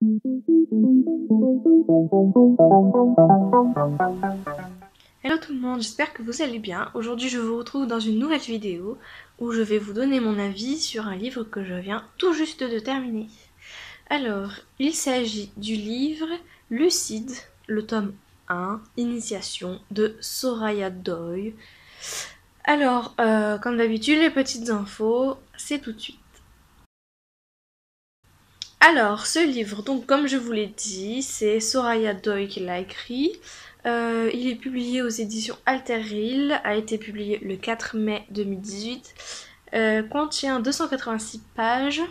Hello tout le monde, j'espère que vous allez bien. Aujourd'hui je vous retrouve dans une nouvelle vidéo où je vais vous donner mon avis sur un livre que je viens tout juste de terminer. Alors, il s'agit du livre Lucide, le tome 1, Initiation de Soraya Doyle. Alors, euh, comme d'habitude, les petites infos, c'est tout de suite. Alors, ce livre, donc comme je vous l'ai dit, c'est Soraya Doyle qui l'a écrit. Euh, il est publié aux éditions Alteril, a été publié le 4 mai 2018, euh, contient 286 pages.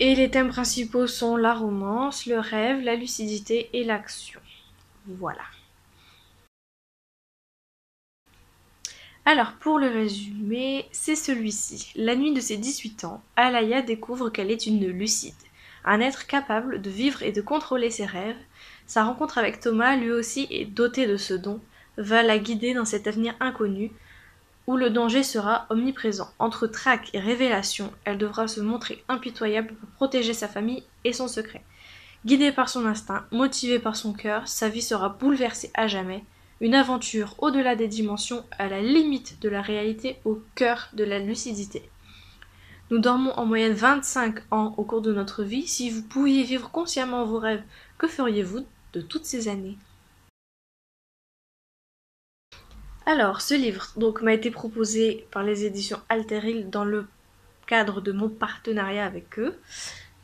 Et les thèmes principaux sont la romance, le rêve, la lucidité et l'action. Voilà. Alors, pour le résumé, c'est celui-ci. La nuit de ses 18 ans, Alaya découvre qu'elle est une lucide, un être capable de vivre et de contrôler ses rêves. Sa rencontre avec Thomas, lui aussi est doté de ce don, va la guider dans cet avenir inconnu, où le danger sera omniprésent. Entre trac et révélation, elle devra se montrer impitoyable pour protéger sa famille et son secret. Guidée par son instinct, motivée par son cœur, sa vie sera bouleversée à jamais une aventure au-delà des dimensions, à la limite de la réalité, au cœur de la lucidité. Nous dormons en moyenne 25 ans au cours de notre vie. Si vous pouviez vivre consciemment vos rêves, que feriez-vous de toutes ces années? Alors, ce livre donc m'a été proposé par les éditions Alteril dans le cadre de mon partenariat avec eux.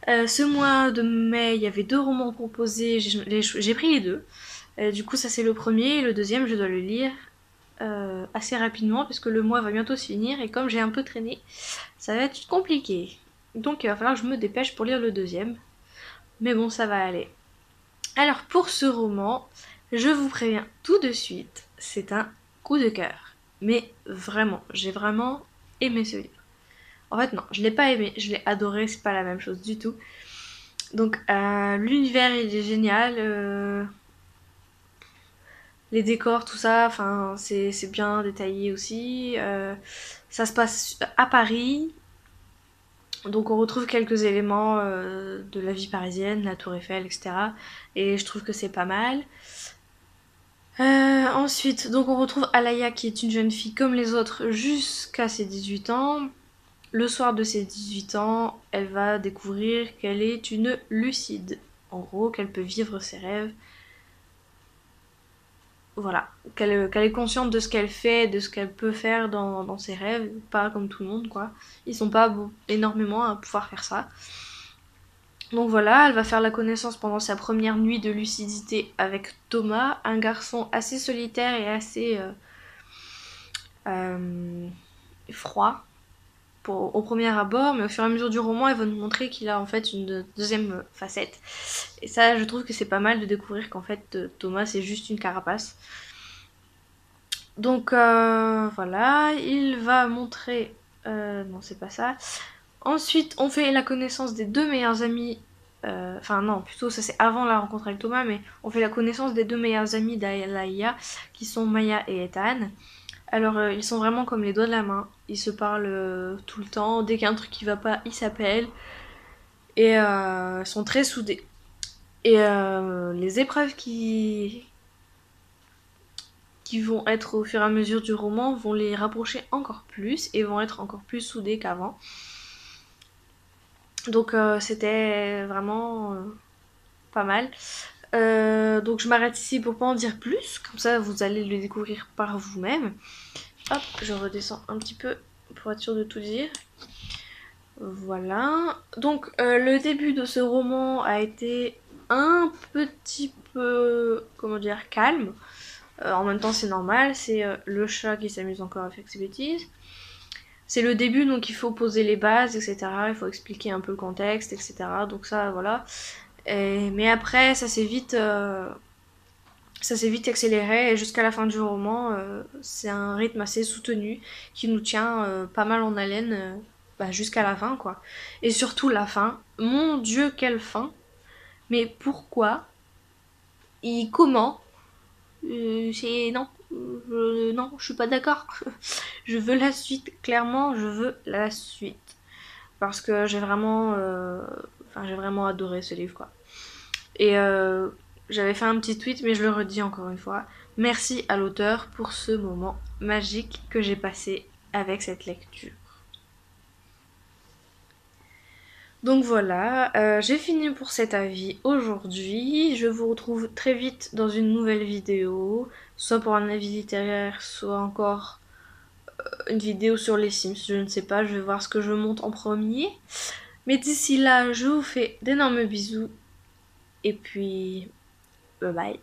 Euh, ce mois de mai, il y avait deux romans proposés, j'ai pris les deux. Euh, du coup, ça c'est le premier. Et le deuxième, je dois le lire euh, assez rapidement puisque le mois va bientôt se finir. Et comme j'ai un peu traîné, ça va être compliqué. Donc il va falloir que je me dépêche pour lire le deuxième. Mais bon, ça va aller. Alors pour ce roman, je vous préviens tout de suite, c'est un coup de cœur. Mais vraiment, j'ai vraiment aimé ce livre. En fait, non, je l'ai pas aimé, je l'ai adoré, c'est pas la même chose du tout. Donc, euh, l'univers, il est génial les décors, tout ça, enfin, c'est bien détaillé aussi. Euh, ça se passe à Paris. Donc on retrouve quelques éléments euh, de la vie parisienne, la tour Eiffel, etc. Et je trouve que c'est pas mal. Euh, ensuite, donc on retrouve Alaya qui est une jeune fille comme les autres jusqu'à ses 18 ans. Le soir de ses 18 ans, elle va découvrir qu'elle est une lucide. En gros, qu'elle peut vivre ses rêves voilà, qu'elle est consciente de ce qu'elle fait, de ce qu'elle peut faire dans, ses rêves, pas comme tout le monde, quoi. Ils sont pas énormément à pouvoir faire ça. Donc voilà, elle va faire la connaissance pendant sa première nuit de lucidité avec Thomas, un garçon assez solitaire et assez euh, euh, froid, au premier abord, mais au fur et à mesure du roman, elle va nous montrer qu'il a en fait une deuxième facette. Et ça, je trouve que c'est pas mal de découvrir qu'en fait Thomas c'est juste une carapace. Donc euh, voilà, il va montrer... Euh, non, c'est pas ça. Ensuite, on fait la connaissance des deux meilleurs amis. Euh, enfin non, plutôt ça c'est avant la rencontre avec Thomas, mais on fait la connaissance des deux meilleurs amis d'Alaïa, qui sont Maya et Ethan. Alors, euh, ils sont vraiment comme les doigts de la main. Ils se parlent euh, tout le temps. Dès qu'il y a un truc qui va pas, ils s'appellent. Et euh, sont très soudés. Et les épreuves qui... qui vont être au fur et à mesure du roman vont les rapprocher encore plus et vont être encore plus soudés qu'avant. Donc c'était vraiment pas mal. Euh, donc je m'arrête ici pour pas en dire plus, comme ça vous allez le découvrir par vous-même. Hop, je redescends un petit peu pour être sûr de tout dire. Voilà. Donc euh, le début de ce roman a été un petit peu, comment dire, calme. Euh, en même temps c'est normal, c'est le chat qui s'amuse encore à faire ses bêtises. C'est le début, donc il faut poser les bases, etc. Il faut expliquer un peu le contexte, etc. Donc ça, voilà mais après, ça s'est vite, euh, ça s'est vite accéléré et jusqu'à la fin du roman, euh, c'est un rythme assez soutenu qui nous tient euh, pas mal en haleine bah, jusqu'à la fin, quoi. Et surtout la fin. Mon Dieu, quelle fin Mais pourquoi Et comment C'est non, non, je suis pas d'accord. je veux la suite. Clairement, je veux la suite parce que j'ai vraiment Enfin, j'ai vraiment adoré ce livre, quoi. Et euh, j'avais fait un petit tweet, mais je le redis encore une fois. Merci à l'auteur pour ce moment magique que j'ai passé avec cette lecture. Donc voilà, euh, j'ai fini pour cet avis aujourd'hui. Je vous retrouve très vite dans une nouvelle vidéo, soit pour un avis littéraire, soit encore euh, une vidéo sur les Sims. Je ne sais pas, je vais voir ce que je monte en premier. Mais d'ici là, je vous fais d'énormes bisous. Et puis, bye bye.